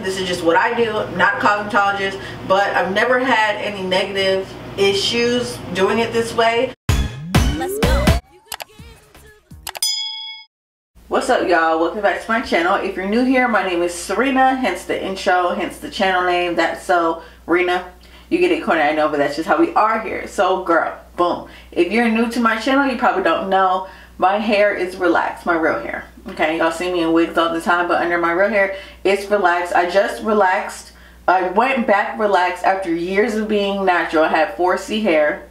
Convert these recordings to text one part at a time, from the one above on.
this is just what I do. I'm not a cosmetologist, but I've never had any negative issues doing it this way. Let's go. What's up y'all? Welcome back to my channel. If you're new here, my name is Serena, hence the intro, hence the channel name. That's so Renna. You get it corner, I know, but that's just how we are here. So girl, boom. If you're new to my channel, you probably don't know my hair is relaxed, my real hair. Okay, y'all see me in wigs all the time, but under my real hair, it's relaxed. I just relaxed. I went back relaxed after years of being natural. I had 4C hair.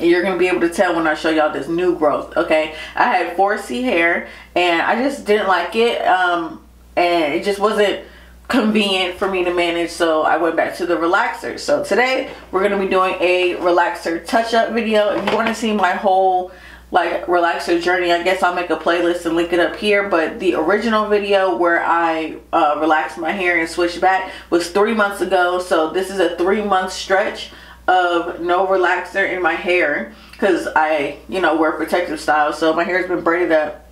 And you're going to be able to tell when I show y'all this new growth, okay? I had 4C hair, and I just didn't like it. Um, and it just wasn't convenient for me to manage so I went back to the relaxer so today we're gonna be doing a relaxer touch-up video if you want to see my whole like relaxer journey. I guess I'll make a playlist and link it up here but the original video where I uh, relaxed my hair and switched back was three months ago so this is a three month stretch of no relaxer in my hair because I you know wear protective style so my hair has been braided up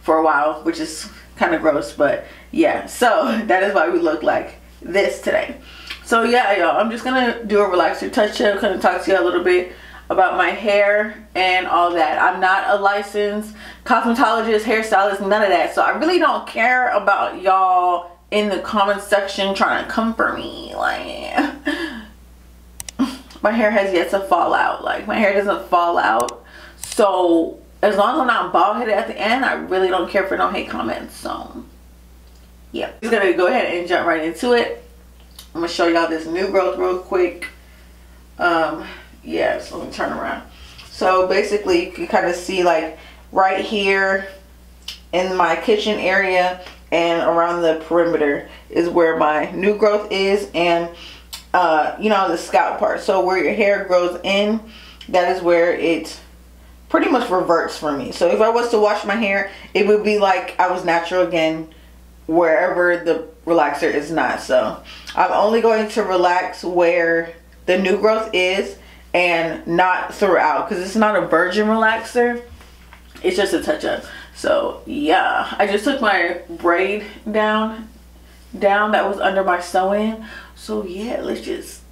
for a while which is kind of gross but yeah so that is why we look like this today. So yeah y'all I'm just gonna do a relaxer touch up kind of talk to you a little bit about my hair and all that. I'm not a licensed cosmetologist, hairstylist, none of that. So I really don't care about y'all in the comment section trying to come for me. Like, my hair has yet to fall out. Like, my hair doesn't fall out. So as long as I'm not bald headed at the end, I really don't care for no hate comments. So yeah, just gonna go ahead and jump right into it. I'm gonna show y'all this new growth real quick. Um, yes let me turn around. So basically you can kind of see like right here in my kitchen area and around the perimeter is where my new growth is and uh, you know the scalp part. So where your hair grows in that is where it pretty much reverts for me. So if I was to wash my hair it would be like I was natural again wherever the relaxer is not. So I'm only going to relax where the new growth is and not throughout because it's not a virgin relaxer. It's just a touch up. So yeah i just took my braid down down that was under my sew-in so yeah let's just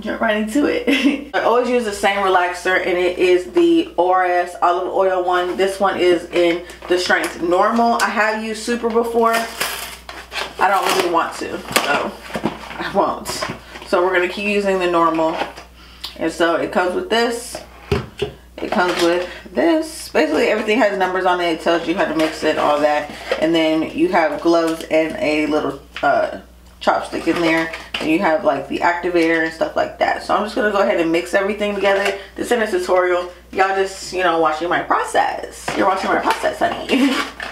jump right into it. I always use the same relaxer and it is the ORS olive oil one. This one is in the strength normal. I have used super before. I don't really want to so i won't. So we're going to keep using the normal and so it comes with this. It comes with this. Basically everything has numbers on it. It tells you how to mix it, all that. And then you have gloves and a little uh, chopstick in there. And you have like the activator and stuff like that. So I'm just going to go ahead and mix everything together. This is a tutorial. Y'all just, you know, watching my process. You're watching my process, honey.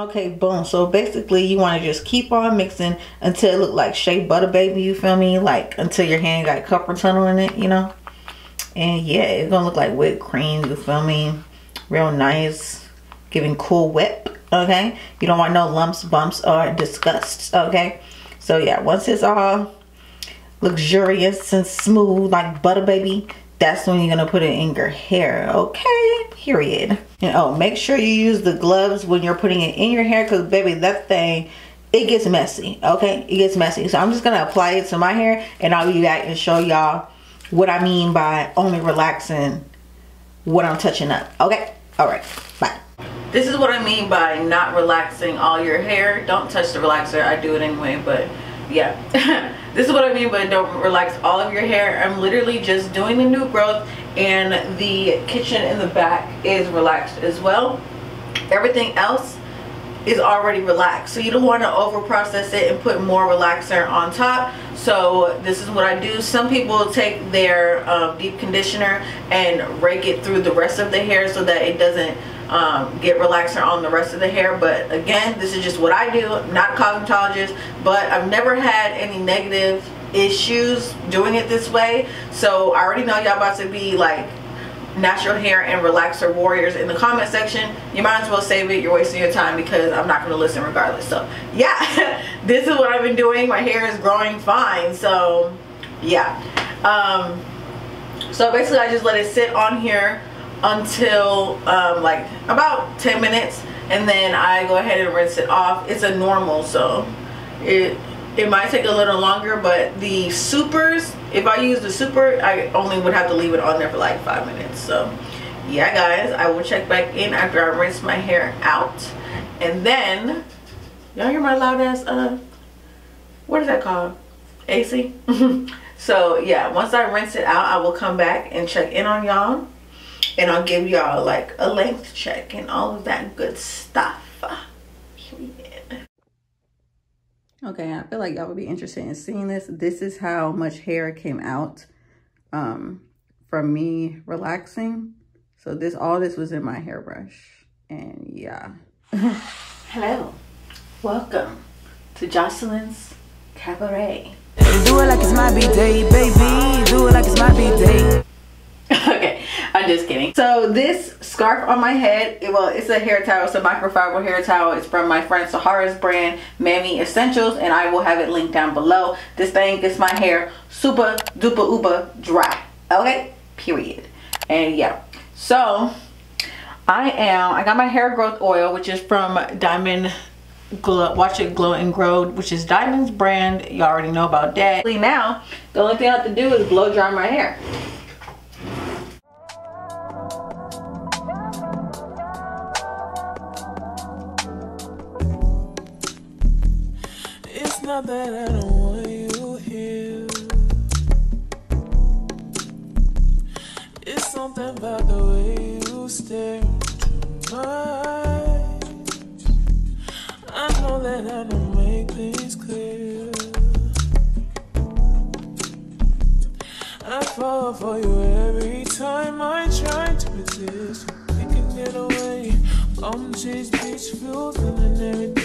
Okay, boom. So basically you want to just keep on mixing until it look like Shea Butter Baby, you feel me? Like until your hand got carpal tunnel in it, you know? And yeah, it's gonna look like whipped cream, you feel me? Real nice. Giving cool whip, okay? You don't want no lumps, bumps, or disgust, okay? So yeah, once it's all luxurious and smooth like butter baby, that's when you're gonna put it in your hair, okay? Period. And oh, make sure you use the gloves when you're putting it in your hair because baby, that thing, it gets messy, okay? It gets messy. So I'm just gonna apply it to my hair and I'll be back and show y'all what I mean by only relaxing what I'm touching up, okay? All right, bye. This is what I mean by not relaxing all your hair. Don't touch the relaxer. I do it anyway, but yeah. this is what I mean by don't relax all of your hair. I'm literally just doing the new growth and the kitchen in the back is relaxed as well everything else is already relaxed so you don't want to over process it and put more relaxer on top so this is what I do some people take their um, deep conditioner and rake it through the rest of the hair so that it doesn't um, get relaxer on the rest of the hair. But again this is just what I do. I'm not a cosmetologist but I've never had any negative issues doing it this way. So i already know y'all about to be like natural hair and relaxer warriors in the comment section. You might as well save it. You're wasting your time because i'm not going to listen regardless. So yeah this is what i've been doing. My hair is growing fine. So yeah. Um so basically i just let it sit on here until um like about 10 minutes and then i go ahead and rinse it off. It's a normal so it it might take a little longer but the supers if I use the super I only would have to leave it on there for like five minutes. So yeah guys I will check back in after I rinse my hair out and then y'all hear my loud ass uh what is that called? AC so yeah once I rinse it out I will come back and check in on y'all and I'll give y'all like a length check and all of that good stuff Okay, I feel like y'all would be interested in seeing this. This is how much hair came out um, from me relaxing. So this, all this was in my hairbrush. And yeah. Hello. Welcome to Jocelyn's Cabaret. Do it like it's my birthday, baby. Do it like it's my birthday. okay, I'm just kidding. So this scarf on my head, it, well, it's a hair towel. It's a microfiber hair towel. It's from my friend Sahara's brand, Mammy Essentials, and I will have it linked down below. This thing gets my hair super duper uber dry. Okay, period. And yeah, so I am, I got my hair growth oil, which is from Diamond Glow, Watch It Glow and Grow, which is Diamond's brand. You already know about that. Now, the only thing I have to do is blow dry my hair. That I don't want you here. It's something about the way you stare into my. I know that I don't make things clear. I fall for you every time I try to resist. We can get away. I'm beach views and every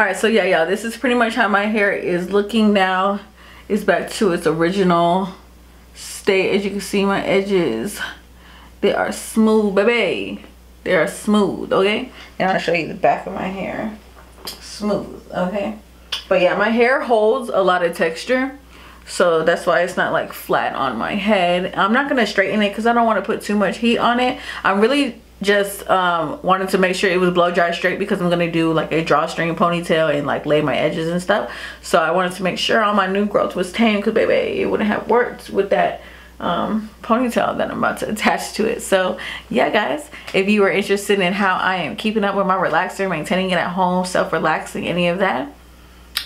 all right so yeah yeah this is pretty much how my hair is looking now. It's back to its original state. As you can see my edges they are smooth baby. They are smooth okay? And i'll show you the back of my hair. Smooth okay? But yeah my hair holds a lot of texture so that's why it's not like flat on my head. I'm not gonna straighten it because i don't want to put too much heat on it. I'm really just um, wanted to make sure it was blow dry straight because I'm gonna do like a drawstring ponytail and like lay my edges and stuff. So I wanted to make sure all my new growth was tame because baby it wouldn't have worked with that um, ponytail that I'm about to attach to it. So yeah guys if you are interested in how I am keeping up with my relaxer maintaining it at home self-relaxing any of that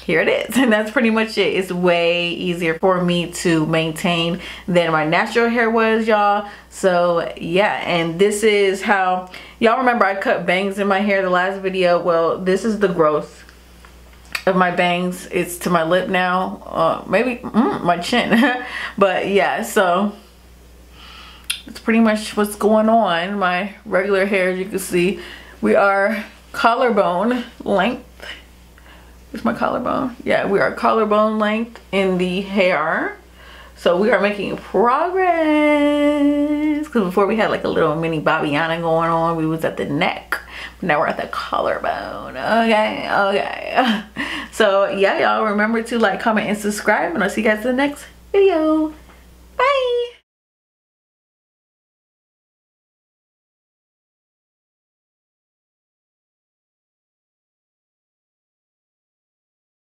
here it is. And that's pretty much it. It's way easier for me to maintain than my natural hair was y'all. So yeah and this is how y'all remember I cut bangs in my hair the last video? Well this is the growth of my bangs. It's to my lip now. Uh, maybe mm, my chin. But yeah so it's pretty much what's going on. My regular hair as you can see we are collarbone length it's my collarbone. Yeah, we are collarbone length in the hair. So we are making progress. Because before we had like a little mini Babiana going on. We was at the neck. Now we're at the collarbone. Okay, okay. So yeah, y'all remember to like, comment, and subscribe. And I'll see you guys in the next video. Bye.